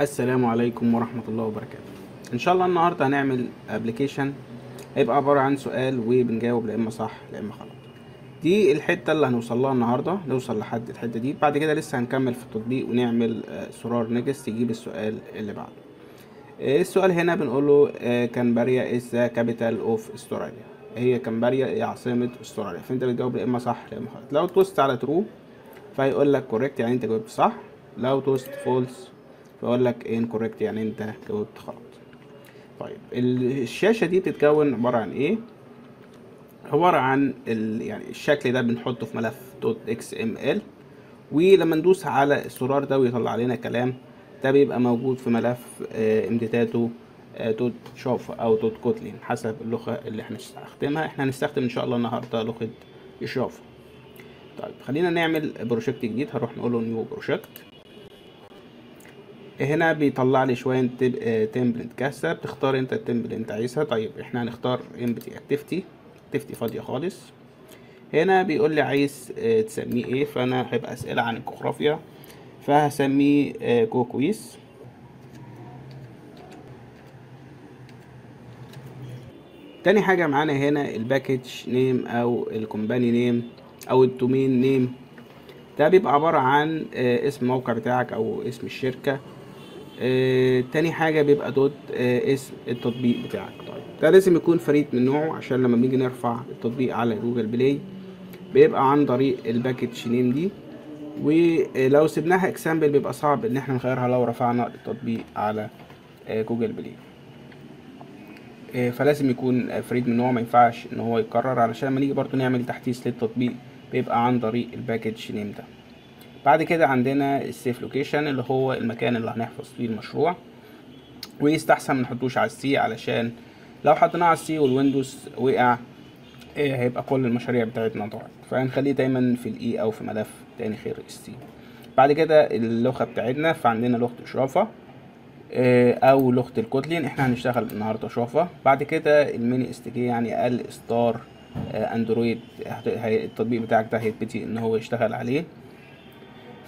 السلام عليكم ورحمة الله وبركاته. إن شاء الله النهاردة هنعمل application هيبقى عبارة عن سؤال وبنجاوب لا إما صح لا إما غلط. دي الحتة اللي هنوصل لها النهاردة نوصل لحد الحتة دي. بعد كده لسه هنكمل في التطبيق ونعمل آه، زرار نجس يجيب السؤال اللي بعده. آه، السؤال هنا بنقول له Canberra is the capital of Australia هي كانبرا هي عاصمة استراليا فأنت بتجاوب لا إما صح لا إما غلط. لو دوست على true فيقول لك correct يعني أنت جاوبت صح. لو دوست false فيقول لك incorrect يعني انت جاوبت غلط. طيب ال- الشاشة دي بتتكون عبارة عن إيه؟ عبارة عن ال... يعني الشكل ده بنحطه في ملف. dot XML ولما ندوس على الزرار ده ويطلع لنا كلام ده بيبقى موجود في ملف آه، امتداده آه، dot Java أو dot Kotlin حسب اللغة اللي إحنا هنستخدمها إحنا هنستخدم إن شاء الله النهاردة لغة ال Java طيب خلينا نعمل project جديد هنروح نقول له new project هنا بيطلع لي شوية template جاهزه بتختار انت ال template انت عايزها. طيب إحنا هنختار empty activity activity فاضية خالص. هنا بيقول لي عايز آه، تسميه إيه فأنا هيبقى اسئله عن الجغرافيا. فهسميه آه، Geo Quiz تاني حاجة معانا هنا ال package name أو ال company name أو ال domain name ده بيبقى عبارة عن آه، اسم الموقع بتاعك أو اسم الشركة. آه، تاني حاجة بيبقى dot آه، اسم التطبيق بتاعك. طيب ده لازم يكون فريد من نوعه عشان لما بنيجي نرفع التطبيق على Google Play بيبقى عن طريق ال package name دي. ولو سيبناها example بيبقى صعب إن إحنا نغيرها لو رفعنا التطبيق على آه، Google Play. آه، فلازم يكون فريد من نوعه ما ينفعش إن هو يتكرر. علشان لما نيجي برضو نعمل تحديث للتطبيق بيبقى عن طريق ال package name ده. بعد كده عندنا ال save location اللي هو المكان اللي هنحفظ فيه المشروع. ويستحسن ما نحطوش على ال C علشان لو حطيناه على ال C وال Windows وقع إيه هيبقى كل المشاريع بتاعتنا ضاعت. فهنخليه دايما في ال E أو في ملف تاني غير ال C. بعد كده اللغة بتاعتنا فعندنا لغة الجافا آه، أو لغة ال Kotlin. إحنا هنشتغل النهاردة جافا بعد كده ال minimum SDK يعني أقل اصدار آه، Android التطبيق بتاعك ده هيبتدي إن هو يشتغل عليه.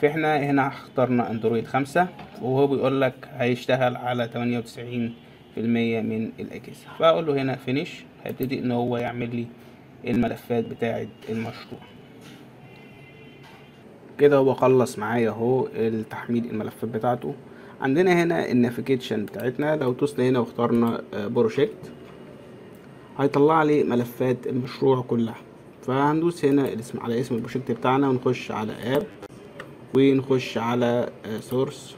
فاحنا هنا اخترنا Android خمسة وهو بيقول لك هيشتغل على تمانية وتسعين في المية من الأجهزة. فأقول له هنا finish هيبتدي إن هو يعمل لي الملفات بتاعة المشروع. كده هو خلص معايا أهو التحميل الملفات بتاعته. عندنا هنا ال navigation بتاعتنا لو دوسنا هنا واخترنا project هيطلع لي ملفات المشروع كلها. فهندوس هنا الاسم على اسم ال project بتاعنا ونخش على app ونخش على source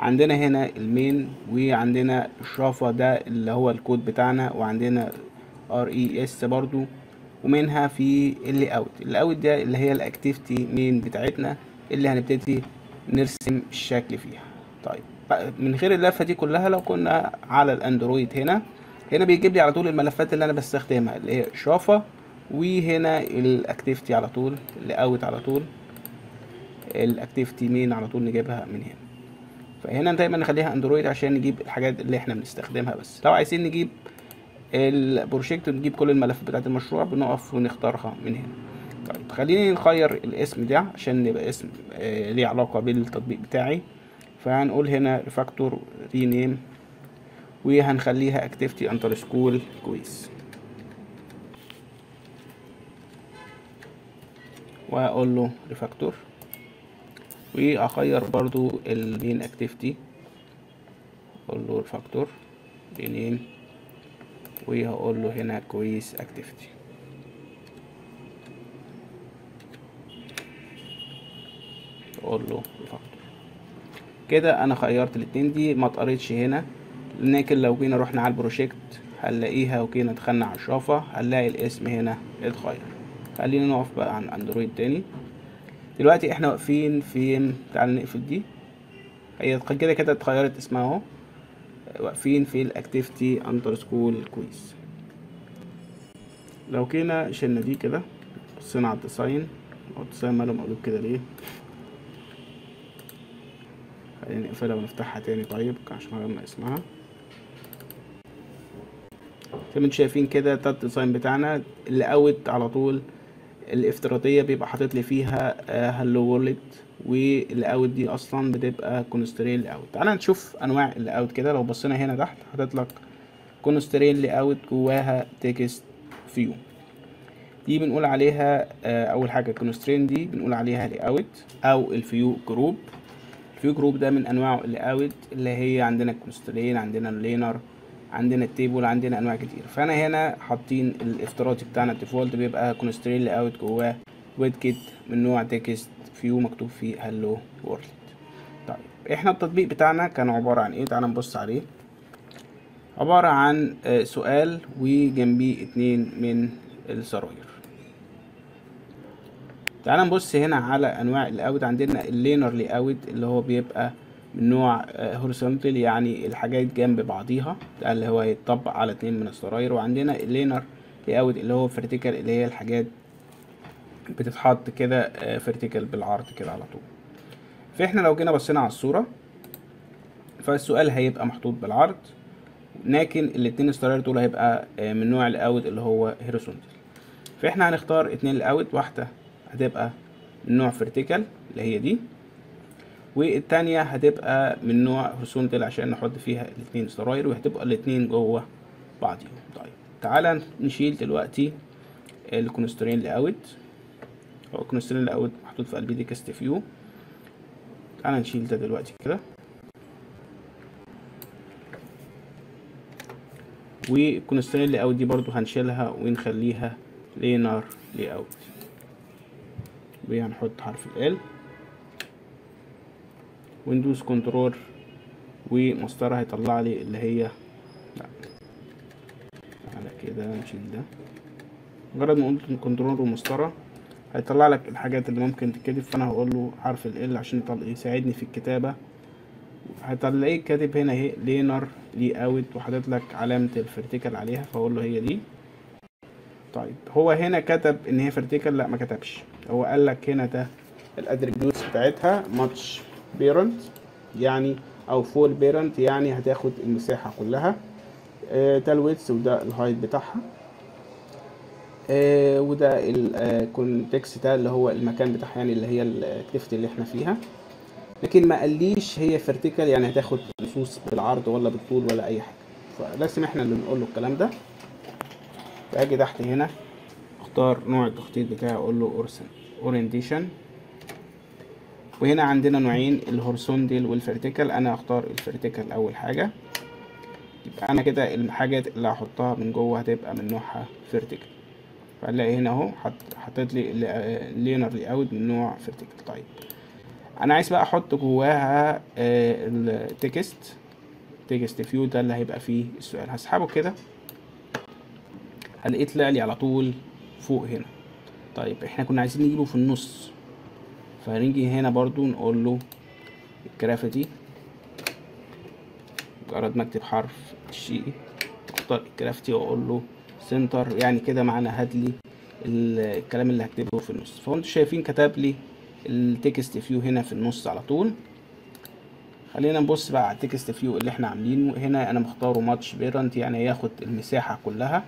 عندنا هنا ال main وعندنا الجافا ده اللي هو الكود بتاعنا وعندنا ال res برضو ومنها في ال layout ال layout ده اللي هي ال activity main بتاعتنا اللي هنبتدي نرسم الشكل فيها. طيب من غير اللفة دي كلها لو كنا على ال Android هنا هنا بيجيب لي على طول الملفات اللي أنا بستخدمها اللي هي جافا وهنا ال activity على طول ال layout على طول ال activity main على طول نجيبها من هنا. فهنا دايما نخليها Android عشان نجيب الحاجات اللي إحنا بنستخدمها بس. لو عايزين نجيب ال project ونجيب كل الملف بتاعت المشروع بنقف ونختارها من هنا. طيب خليني نغير الاسم ده عشان يبقى اسم آه ليه علاقة بالتطبيق بتاعي. فهنقول هنا refactor rename وهنخليها activity underscore quiz. واقول له refactor واغير برضو ال main activity أقول له refactor rename وهقول له هنا quiz activity أقول له refactor كده أنا غيرت الاتنين دي ما اتغيرتش هنا. لكن لو جينا رحنا على ال project هنلاقيها وجينا دخلنا على الجافا هنلاقي الاسم هنا اتغير خلينا نقف بقى عن Android تاني. دلوقتي إحنا واقفين فين؟ تعال نقفل دي. هي كده كده اتغيرت اسمها أهو. واقفين في ال activity underscore quiz لو جينا شلنا دي كده. بصينا على ال design هو ال design ماله مقلوب كده ليه؟ خلينا نقفلها ونفتحها تاني طيب عشان غيرنا اسمها. زي ما أنتم شايفين كده ده ال design بتاعنا. ال layout على طول الافتراضية بيبقى حاطط لي فيها hello world وال layout دي أصلا بتبقى constraint layout تعال نشوف أنواع ال layout كده لو بصينا هنا تحت هتلاقي constraint layout جواها text view دي بنقول عليها آه، أول حاجة ال constraint دي بنقول عليها layout أو ال view group ال view group ده من أنواع ال layout اللي هي عندنا ال constraint عندنا ال linear عندنا ال table عندنا أنواع كتير. فأنا هنا حاطين الافتراضي بتاعنا ال default بيبقى constraint layout جواه widget من نوع text view مكتوب فيه hello world طيب إحنا التطبيق بتاعنا كان عبارة عن إيه؟ تعال نبص عليه. عبارة عن آه، سؤال وجنبيه اتنين من الزراير تعال نبص هنا على أنواع ال layout عندنا ال linear layout اللي هو بيبقى من نوع horizontal يعني الحاجات جنب بعضيها ده اللي هو يتطبق على اتنين من الزراير وعندنا ال linear layout اللي هو vertical اللي هي الحاجات بتتحط كده vertical بالعرض كده على طول. فإحنا لو جينا بصينا على الصورة فالسؤال هيبقى محطوط بالعرض لكن الاتنين الزراير دول هيبقى آه، من نوع ال layout اللي هو horizontal. فإحنا هنختار اتنين ال layout واحدة هتبقى من نوع vertical اللي هي دي والتانية هتبقى من نوع horizontal عشان نحط فيها الاتنين زراير وهتبقى الاتنين جوه بعضيهم طيب تعالى نشيل دلوقتي ال constraint layout هو ال constraint layout محطوط في قلب ده text view تعالى نشيل ده دلوقتي كده. وال constraint layout دي برضو هنشيلها ونخليها linear layout وهنحط حرف L وندوس control ومسطرة هيطلع لي اللي هي لا. على كده نشيل ده. مجرد ما قلت control ومسطرة هيطلع لك الحاجات اللي ممكن تتكتب فأنا هقول له حرف L عشان يطلع يساعدني في الكتابة. هتلاقيه كاتب هنا اهي linear layout وحاطط لك علامة ال vertical عليها فأقول له هي دي. طيب هو هنا كتب إن هي vertical لا ما كتبش. هو قال لك هنا ده ال attributes بتاعتها match parent يعني أو fill parent يعني هتاخد المساحة كلها. آه ده ال width وده ال height بتاعها. آه وده ال context ده اللي هو المكان بتاعها يعني اللي هي ال activity اللي إحنا فيها. لكن ما قاليش هي vertical يعني هتاخد نصوص بالعرض ولا بالطول ولا أي حاجة. فلازم إحنا اللي نقول له الكلام ده. فأجي تحت هنا اختار نوع التخطيط بتاعي أقول له orientation وهنا عندنا نوعين ال horizontal وال vertical. أنا اختار ال vertical أول حاجة. يبقى أنا كده الحاجات اللي هحطها من جوه هتبقى من نوعها vertical. فهنلاقي هنا أهو حط- حطيت لي linear layout من نوع vertical. طيب أنا عايز بقى أحط جواها ال text. text view ده اللي هيبقى فيه السؤال. هسحبه كده. هلاقيه طلع لي على طول فوق هنا. طيب إحنا كنا عايزين نجيبه في النص. فهنيجي هنا برضو نقول له ال gravity مجرد ما اكتب حرف ال G اختار ال gravity واقول له center يعني كده معانا هاتلي ال- الكلام اللي هكتبه في النص. فانتوا شايفين كتب لي ال text view هنا في النص على طول. خلينا نبص بقى على ال text view اللي إحنا عاملينه. هنا أنا مختاره match parent يعني هياخد المساحة كلها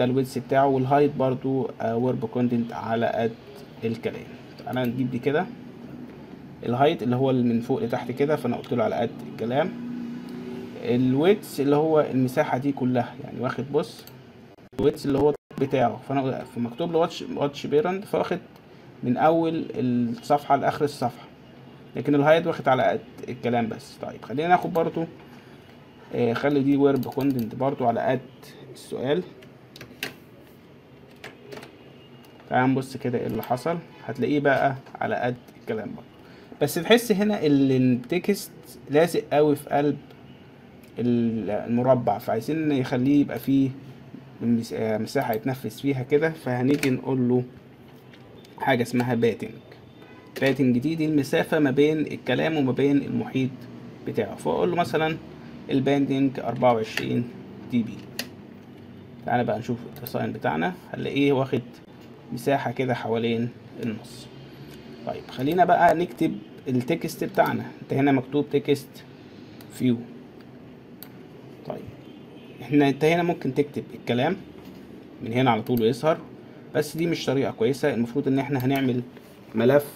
ال width بتاعه وال height برضو wrap content على قد الكلام. تعالى نجيب دي كده ال height اللي هو من فوق لتحت كده فانا قلت له على قد الكلام. ال width اللي هو المساحة دي كلها يعني واخد بص ال width اللي هو بتاعه. فانا فمكتوب له match match parent فواخد من أول الصفحة لآخر الصفحة. لكن ال height واخد على قد الكلام بس. طيب خلينا ناخد برضو آه خلي دي wrap content برضو على قد السؤال. تعال نبص كده إيه اللي حصل. هتلاقيه بقى على قد الكلام برضو بس تحس هنا ال- ال text لازق قوي في قلب ال- المربع فعايزين نخليه يبقى فيه آه، مساحة يتنفس فيها كده. فهنيجي نقول له حاجة اسمها padding. padding دي دي المسافة ما بين الكلام وما بين المحيط بتاعه. فأقول له مثلا ال padding أربعة وعشرين dp تعالى بقى نشوف ال design بتاعنا. هنلاقيه واخد مساحة كده حوالين النص. طيب خلينا بقى نكتب ال text بتاعنا. انت هنا مكتوب text view طيب إحنا انت هنا ممكن تكتب الكلام من هنا على طول ويظهر بس دي مش طريقة كويسة. المفروض ان إحنا هنعمل ملف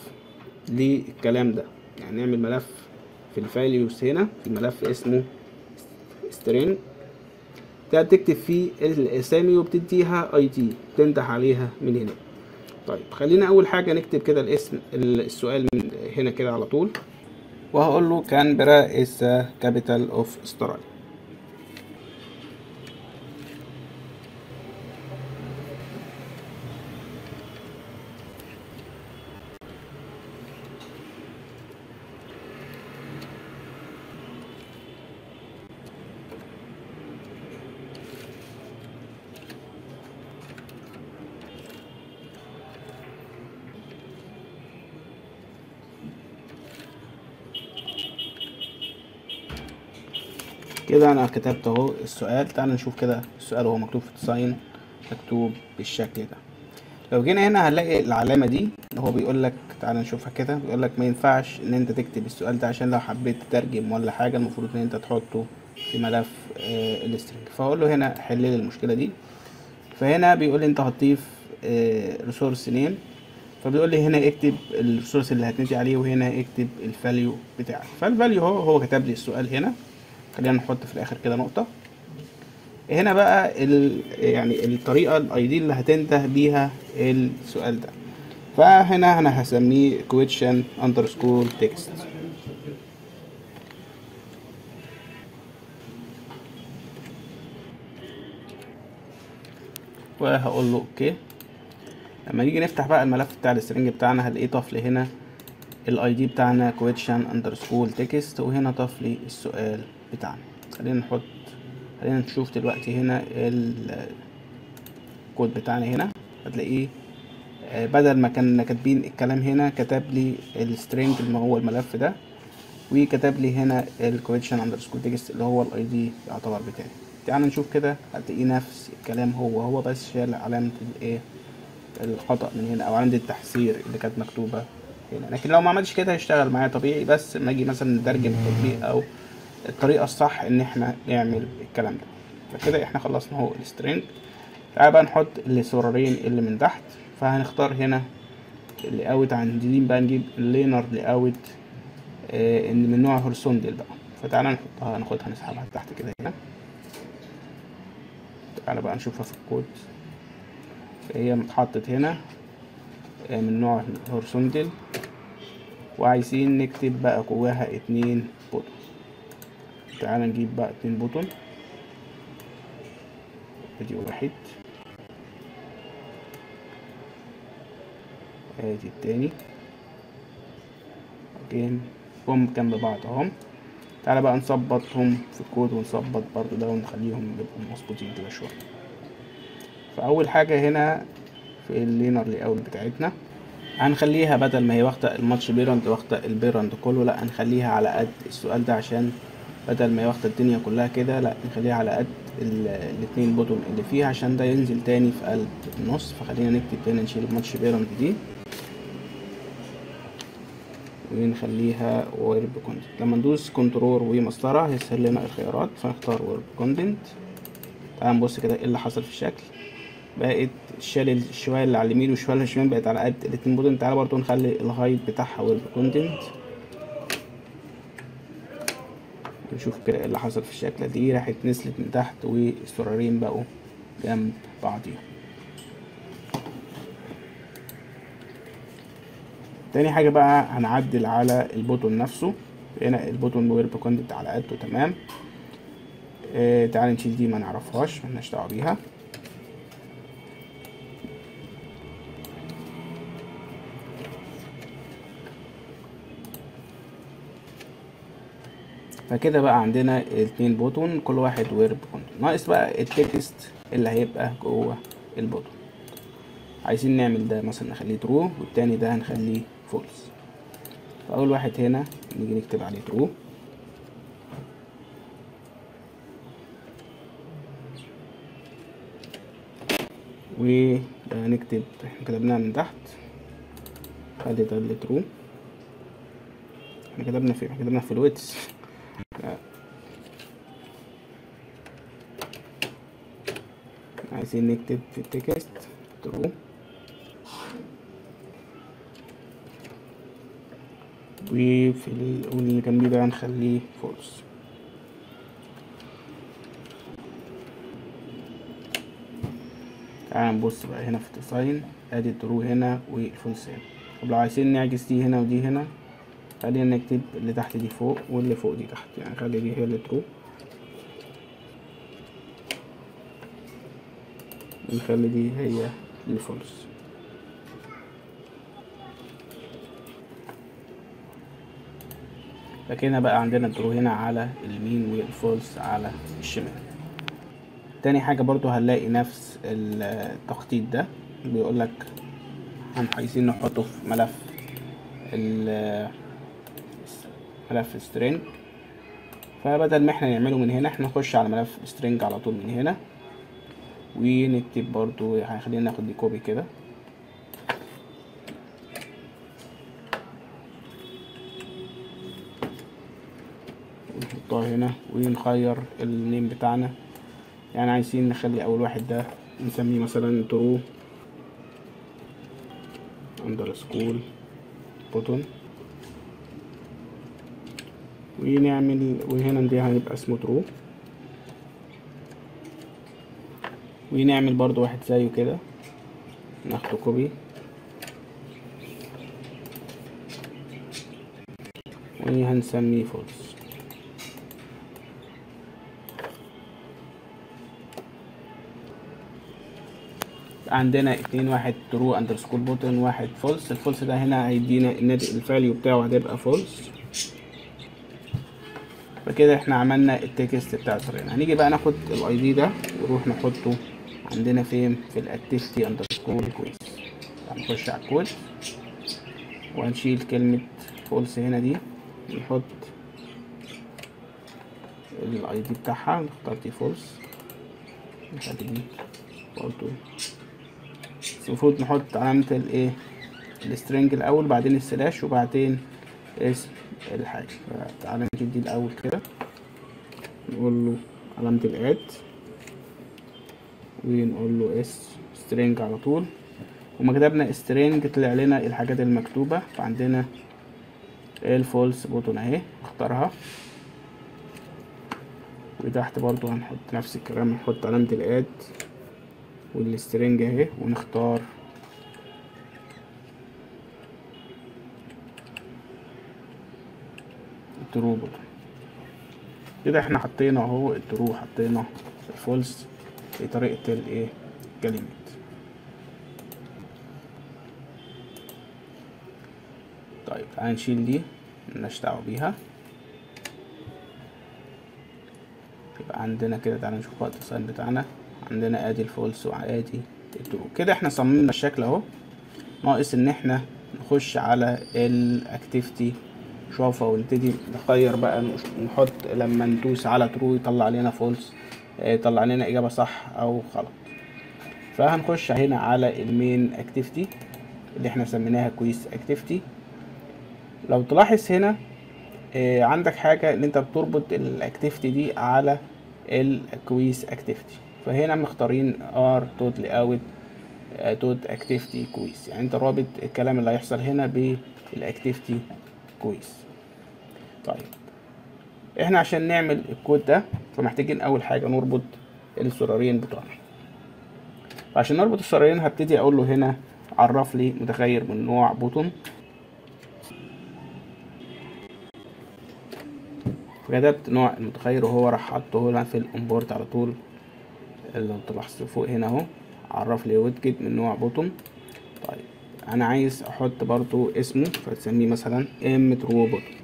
للكلام ده. يعني نعمل ملف في الفاليوز هنا في ملف اسمه string. ده بتكتب فيه الاسامي وبتديها اي دي تنده عليها من هنا. طيب خلينا أول حاجة نكتب كده الاسم السؤال من هنا كده على طول. وهقول له كانبرا is the capital of Australia. كده أنا كتبت أهو السؤال. تعال نشوف كده السؤال وهو مكتوب في ال design مكتوب بالشكل ده. لو جينا هنا هنلاقي العلامة دي هو بيقول لك تعال نشوفها كده بيقول لك ما ينفعش إن أنت تكتب السؤال ده عشان لو حبيت تترجم ولا حاجة المفروض إن أنت تحطه في ملف آه ال string فأقول له هنا حل لي المشكلة دي. فهنا بيقول لي أنت هتضيف resource name فبيقول لي هنا اكتب ال resource اللي هتنادي عليه وهنا اكتب ال value بتاعك. فال value هو هو كتب لي السؤال هنا. خلينا نحط في الآخر كده نقطة. هنا بقى ال يعني الطريقة ال ID اللي هتنده بيها السؤال ده. فهنا أنا هسميه question underscore text. وهقول له okay لما نيجي نفتح بقى الملف بتاع ال string بتاعنا هنلاقيه طفل هنا. ال ID بتاعنا question underscore text وهنا ضاف لي السؤال بتاعنا. خلينا نحط خلينا نشوف دلوقتي هنا الكود بتاعنا هنا. هتلاقيه بدل ما كنا كاتبين الكلام هنا كتب لي ال string اللي هو الملف ده وكتب لي هنا ال question underscore text اللي هو ال ID يعتبر بتاعي. تعال نشوف كده هتلاقيه نفس الكلام هو هو بس شال علامة الايه الخطأ من هنا أو علامة التحذير اللي كانت مكتوبة. هنا. لكن لو ما عملتش كده هيشتغل معايا طبيعي بس لما أجي مثلا نترجم التطبيق أو الطريقة الصح إن إحنا نعمل الكلام ده. فكده إحنا خلصنا أهو ال string. تعال بقى نحط الزرارين اللي من تحت. فهنختار هنا ال layout عندين بقى نجيب ال linear layout آه إن من نوع horizontal بقى. فتعالى نحطها ناخدها نسحبها تحت كده هنا. تعالى بقى نشوفها في الكود. فهي اتحطت هنا آه من نوع horizontal وعايزين نكتب بقى جواها اتنين button تعالى نجيب بقى اتنين button ادي واحد. ادي التاني. okay هم جنب بعض اهم. تعالى بقى نظبطهم في الكود ونظبط برضو ده ونخليهم يبقوا مظبوطين كده شوية. فأول حاجة هنا في ال linear layout بتاعتنا. هنخليها بدل ما هي واخدة ال match parent واخدة ال parent كله لا هنخليها على قد السؤال ده عشان بدل ما هي واخدة الدنيا كلها كده لا نخليها على قد الاتنين button اللي فيها عشان ده ينزل تاني في قلب النص. فخلينا نكتب هنا نشيل ال match parent دي. ونخليها wrap content لما ندوس control ومسطرة هيسهل لنا الخيارات فنختار wrap content تعال نبص كده إيه اللي حصل في الشكل. بقت شال الشوية اللي على اليمين والشوية اللي على الشمال بقت على قد. الاتنين button تعالى برضو نخلي ال height بتاعها wrap content نشوف كده إيه اللي حصل في الشكلة دي. راحت نزلت من تحت والزرارين بقوا جنب بعضيهم تاني حاجة بقى هنعدل على ال button نفسه. هنا ال button wrap content على قده تمام. آه تعال نشيل دي ما نعرفهاش ملناش دعوة بيها. فكده بقى عندنا اتنين button كل واحد wrap content ناقص بقى ال text اللي هيبقى جوه ال button. عايزين نعمل ده مثلا نخليه true والتاني ده هنخليه false فأول واحد هنا نيجي نكتب عليه true وده هنكتب إحنا كتبناها من تحت. خلي ده اللي true إحنا كتبنا في إحنا كتبنا في ال width. عايزين نكتب في ال text. true وفي ال- واللي جنبيه ده هنخليه false تعال نبص بقى هنا في ال design أدي ال true هنا وال false هنا طب لو عايزين نعكس دي هنا ودي هنا خلينا نكتب اللي تحت دي فوق واللي فوق دي تحت. يعني خلي دي هي اللي true ونخلي دي هي الفولس فكده بقى عندنا الدرو هنا على اليمين والفولس على الشمال. تاني حاجة برضو هنلاقي نفس التخطيط ده. بيقولك عايزين نحطه في ملف ملف string. فبدل ما إحنا نعمله من هنا إحنا نخش على ملف string على طول من هنا. ونكتب برضو هخلينا ناخد دي كوبي كده. ونحطها هنا ونخير النيم بتاعنا. يعني عايزين نخلي أول واحد ده نسميه مثلا true underscore button. ونعمل وهنا دي هيبقى اسمه true. ونعمل برضو واحد زيه كده. ناخده copy. وهنسميه false. عندنا اتنين واحد true underscore button واحد false ال false ده هنا هيدينا ال value بتاعه هتبقى false فكده إحنا عملنا ال text بتاع الطريقة هنيجي بقى ناخد ال ID ده ونروح نحطه عندنا فين في ال activity underscore quiz هنخش على الكود وهنشيل كلمة false هنا دي. نحط ال ID بتاعها. نختار دي false نخلي دي برضو. المفروض نحط علامة الايه ال string الأول بعدين ال slash وبعدين اسم الحاجة. فتعالى نجيب دي الأول كده. نقول له علامة ال at ونقول له S string على طول. وما كتبنا string طلع لنا الحاجات المكتوبة. فعندنا ال false button اهي نختارها وتحت برضو هنحط نفس الكلام نحط علامة ال at وال string اهي ونختار. ال true button كده إحنا حطينا اهو ال true حطينا ال false طريقة الإيه؟ كلمات طيب تعالى نشيل دي ملناش دعوة بيها. يبقى عندنا كده تعالى نشوف وقت ال design بتاعنا. عندنا آدي ال false وآدي ال true كده إحنا صممنا الشكل أهو. ناقص إن إحنا نخش على ال activity. شوفة ونبتدي نغير بقى نحط لما ندوس على true يطلع لنا false يطلع لنا إجابة صح أو غلط. فهنخش هنا على ال main activity اللي إحنا سميناها quiz activity لو تلاحظ هنا آه عندك حاجة إن أنت بتربط ال activity دي على ال quiz activity فهنا مختارين R dot layout dot activity quiz يعني أنت رابط الكلام اللي هيحصل هنا بال activity quiz طيب. إحنا عشان نعمل الكود ده فمحتاجين أول حاجة نربط الزرارين بتوعنا. عشان نربط الزرارين هبتدي أقول له هنا عرف لي متغير من نوع button. فكتبت نوع المتغير وهو راح حاطه هنا في ال import على طول. لو تلاحظوا فوق هنا أهو عرف لي widget من نوع button. طيب أنا عايز أحط برضو اسمه فتسميه مثلا m true button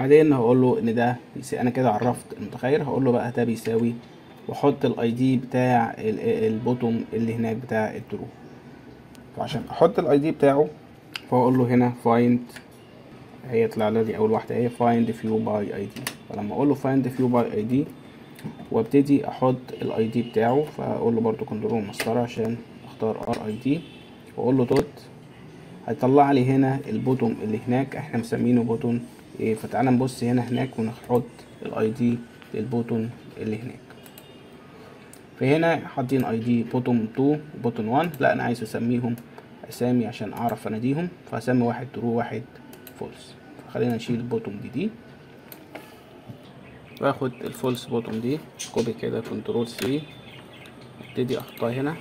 بعدين هقول له إن ده أنا كده عرفت المتغير هقول له بقى ده بيساوي. وأحط ال ID بتاع ال button اللي هناك بتاع ال true. فعشان أحط ال ID بتاعه فأقول له هنا find هي طلع لي أول واحدة اهي find view by ID فلما أقول له find view by ID وأبتدي أحط ال ID بتاعه فأقول له برضو control مسطره عشان أختار R ID وأقول له dot هيطلع لي هنا ال button اللي هناك إحنا مسمينه button إيه فتعالى نبص هنا هناك ونحط ال ID لل button اللي هناك. فهنا حاطين ID button 2 و button 1 لا أنا عايز أسميهم أسامي عشان أعرف أناديهم فهسمي واحد true واحد false خلينا نشيل ال button دي دي واخد ال false button دي copy كده control C أبتدي أحطها هنا.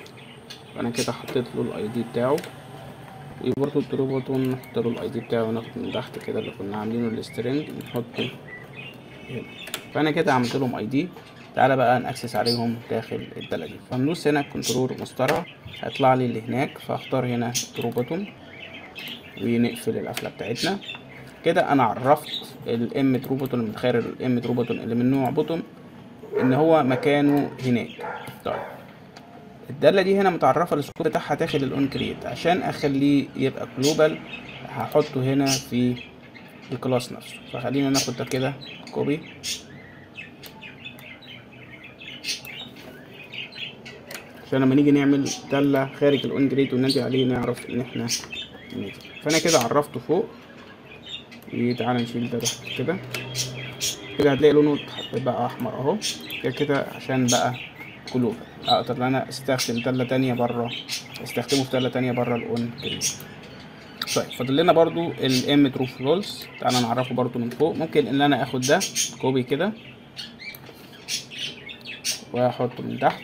فانا كده حطيت له ال ID بتاعه. وبرضه نحط له ال ID بتاعه وناخد من تحت كده اللي كنا عاملينه ال string نحطه. هنا فأنا كده عملت لهم ID. تعالى بقى ن access عليهم داخل الداله دي. فهندوس هنا control مسطرة هيطلع لي اللي هناك. فاختار هنا ال true button. ونقفل القفلة بتاعتنا. كده أنا عرفت ال mTrueButton ال mTrueButton اللي من نوع button إن هو مكانه هناك. طيب. الدالة دي هنا متعرفة ال scope بتاعها داخل ال onCreate عشان أخليه يبقى global هحطه هنا في ال class نفسه. فخلينا ناخد ده كده copy. عشان لما نيجي نعمل دالة خارج ال onCreate وننادي عليه نعرف إن إحنا نادي فأنا كده عرفته فوق. وتعالى نشيل ده تحت كده. كده هتلاقي لونه بقى أحمر أهو. كده كده عشان بقى global أقدر ان أنا استخدم دالة تانية بره استخدمه في دالة تانية بره ال onCreate طيب فاضل لنا برضو ال mTrue false تعالى نعرفه برضو من فوق. ممكن إن أنا آخد ده copy كده. وأحطه من تحت.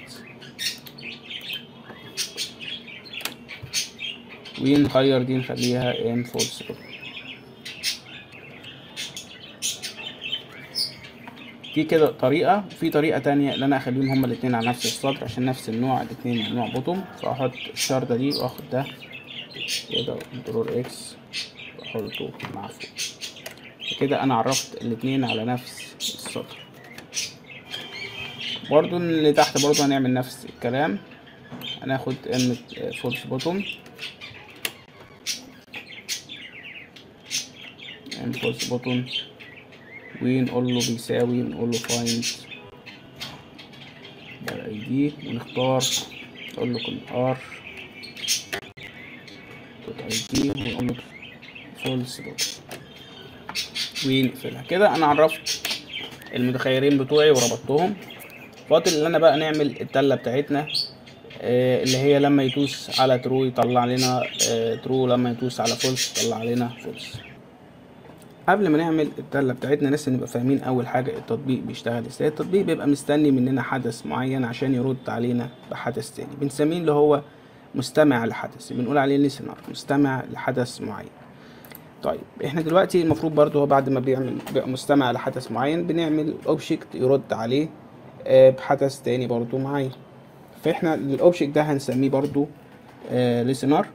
ونغير دي نخليها mFalse دي كده طريقة في طريقة تانية ان أنا أخليهم هما الاتنين على نفس السطر عشان نفس النوع الاتنين من نوع button. فأحط الشرطة دي وأخد ده. كده control X وأحطه مع فوق. كده أنا عرفت الاتنين على نفس السطر. برضو اللي تحت برضو هنعمل نفس الكلام. هناخد mFalseButton mFalseButton ونقول له بيساوي نقول له find ID ونختار نقول له كل R dot ID ونقول له false button ونقفلها كده أنا عرفت المتغيرين بتوعي وربطتهم. فاضل إن أنا بقى نعمل الدالة بتاعتنا آه اللي هي لما يدوس على true يطلع لنا آه true لما يدوس على false يطلع لنا false قبل ما نعمل الدالة بتاعتنا لسه نبقى فاهمين أول حاجة التطبيق بيشتغل إزاي. التطبيق بيبقى مستني مننا حدث معين عشان يرد علينا بحدث تاني. بنسميه اللي هو مستمع لحدث بنقول عليه listener مستمع لحدث معين. طيب إحنا دلوقتي المفروض برضو هو بعد ما بيعمل بيبقى مستمع لحدث معين بنعمل object يرد عليه بحدث تاني برضو معين. فإحنا ال object ده هنسميه برضو listener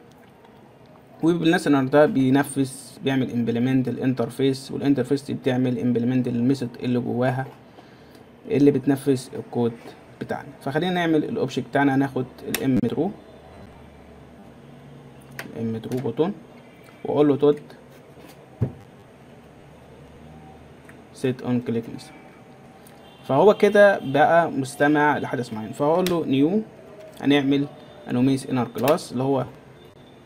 وال listener ده بينفذ بيعمل implement ال interface وال interface دي بتعمل implement ال method اللي جواها اللي بتنفذ الكود بتاعنا. فخلينا نعمل ال object بتاعنا هناخد ال mTrue ال mTrueButton وأقول له dot on click مثلا فهو كده بقى مستمع لحدث معين. فهقول له new هنعمل anonymous inner class اللي هو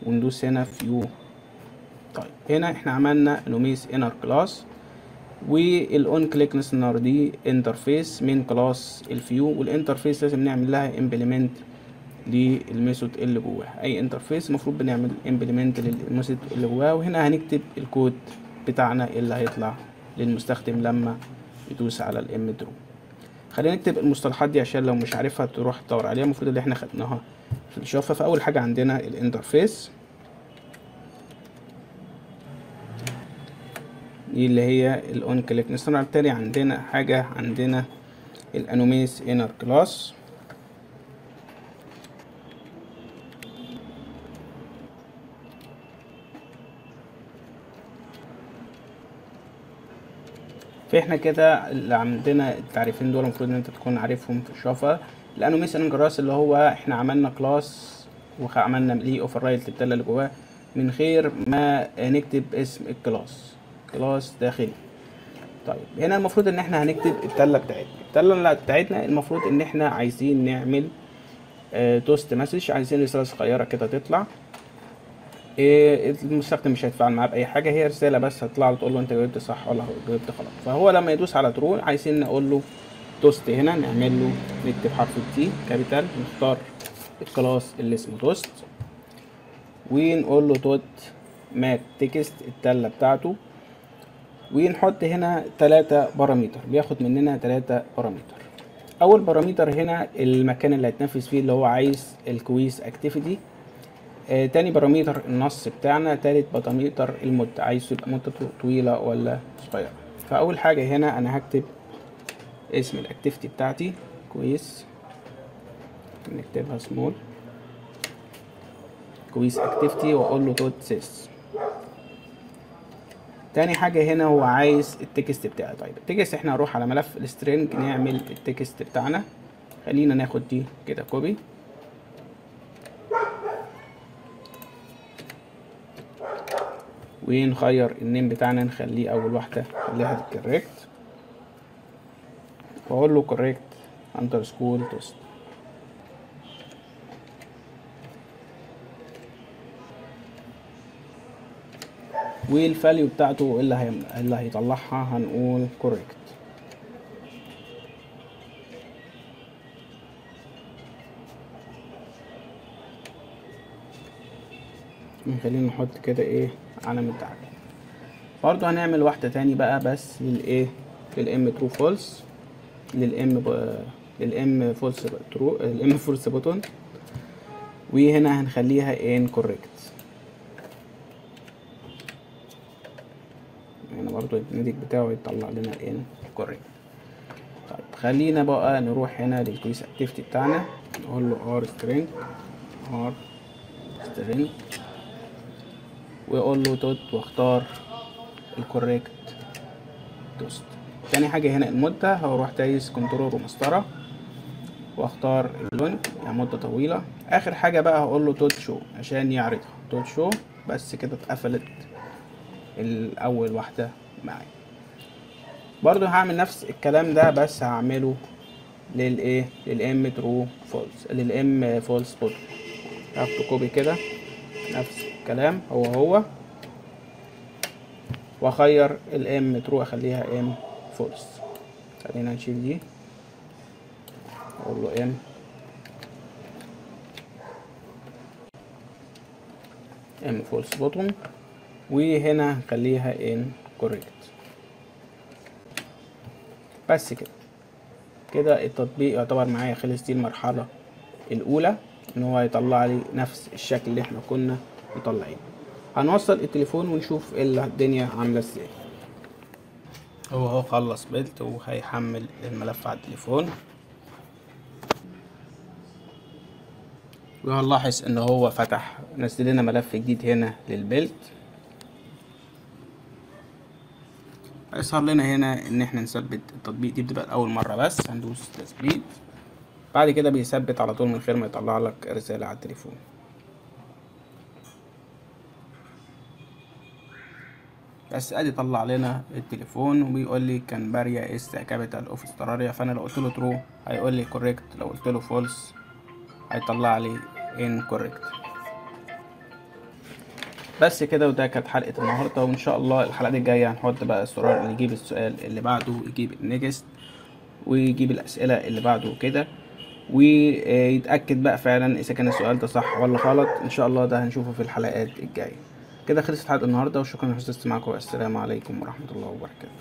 وندوس هنا view طيب هنا إحنا عملنا anonymous inner class وال onClick listener دي interface من class ال view وال interface لازم نعمل لها implement لل method اللي جواها. أي interface المفروض بنعمل implement لل method اللي جواها وهنا هنكتب الكود بتاعنا اللي هيطلع للمستخدم لما يدوس على ال mTrue خلينا نكتب المصطلحات دي عشان لو مش عارفها تروح تدور عليها المفروض اللي إحنا خدناها في ال Java فأول حاجة عندنا ال interface اللي هي ال onClick listener بالتالي عندنا حاجة عندنا ال anonymous inner class فإحنا كده اللي عندنا التعريفين دول المفروض إن أنت تكون عارفهم في ال Java ال anonymous inner class اللي هو إحنا عملنا class وعملنا ليه override للدالة اللي جواه من غير ما نكتب اسم ال class. class داخلي طيب هنا المفروض إن إحنا هنكتب الدالة بتاعتنا. الدالة بتاعتنا المفروض إن إحنا عايزين نعمل toast message عايزين رسالة صغيرة كده تطلع. إيه المستخدم مش هيتفاعل معاه بأي حاجة هي رسالة بس هتطلع له تقول له أنت جاوبت صح ولا جاوبت غلط. فهو لما يدوس على true عايزين نقول له توست هنا نعمل له نكتب حرف ال T capital نختار ال class اللي اسمه توست ونقول له dot make text الدالة بتاعته. ونحط هنا تلاتة parameter بياخد مننا تلاتة parameter أول parameter هنا المكان اللي هيتنفذ فيه اللي هو عايز ال quiz activity آه تاني parameter النص بتاعنا. تالت parameter المدة عايز تبقى مدته طويلة ولا صغيرة. فأول حاجة هنا أنا هكتب اسم ال activity بتاعتي. quiz. نكتبها small quiz activity وأقول له dot this تاني حاجة هنا هو عايز ال text بتاعي. طيب ال text إحنا هنروح على ملف ال string نعمل ال text بتاعنا. خلينا ناخد دي كده copy ونغير ال name بتاعنا نخليه أول واحدة نخليها correct وأقول له correct underscore toast وال value بتاعته اللي هي... اللي هيطلعها هنقول correct خلينا نحط كده إيه علامة تعجب برضو هنعمل واحدة تاني بقى بس للايه للام ترو فولس للام ب... للام فولس ترو الام فولس بوتون وهنا هنخليها incorrect الناتج بتاعه يطلع لنا incorrect طيب خلينا بقى نروح هنا لل quiz activity بتاعنا. نقول له R string R string وأقول له dot واختار ال correct toast تاني حاجة هنا المدة هروح دايس control ومسطرة. واختار اللون يعني مدة طويلة. آخر حاجة بقى هقول له dot show عشان يعرضها. dot show بس كده اتقفلت الأول واحدة. معايا. برضو هعمل نفس الكلام ده بس هعمله للايه لل m true false لل m false button هاخده copy كده. نفس الكلام هو هو. وأغير ال m true أخليها m false خلينا نشيل دي. أقول له m m false button وهنا نخليها incorrect بس كده. كده التطبيق يعتبر معايا خلص دي المرحلة الأولى إن هو يطلع لي نفس الشكل اللي إحنا كنا مطلعينه. هنوصل التليفون ونشوف الدنيا عاملة إزاي. هو هو خلص بيلت وهيحمل الملف على التليفون. وهنلاحظ إن هو فتح نزل لنا ملف جديد هنا للبيلت. هيظهر لنا هنا إن إحنا نثبت التطبيق دي بتبقى اول مرة بس هندوس تثبيت. بعد كده بيثبت على طول من غير ما يطلع لك رسالة على التليفون. بس أدي طلع لنا التليفون وبيقول لي Canberra is capital of Australia فأنا لو قلت له true هيقول لي correct لو قلت له false هيطلع لي incorrect بس كده وده كانت حلقة النهاردة وإن شاء الله الحلقة الجاية هنحط بقى الزرار اللي يجيب السؤال اللي بعده يجيب النيكست ويجيب الأسئلة اللي بعده وكده. ويتأكد بقى فعلا إذا كان السؤال ده صح ولا غلط. إن شاء الله ده هنشوفه في الحلقات الجاية. كده خلصت حلقة النهاردة وشكرا لحسن استماعكم. والسلام عليكم ورحمة الله وبركاته.